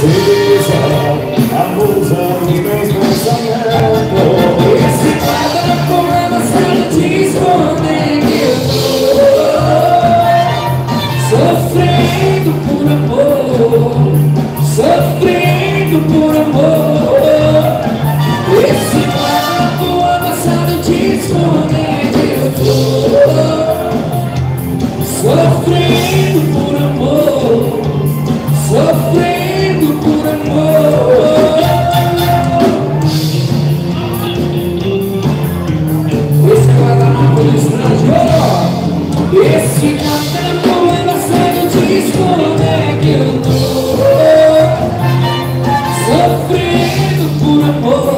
Beleza, a musa do meu um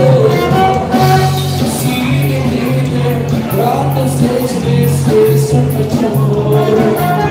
space, space, space, and the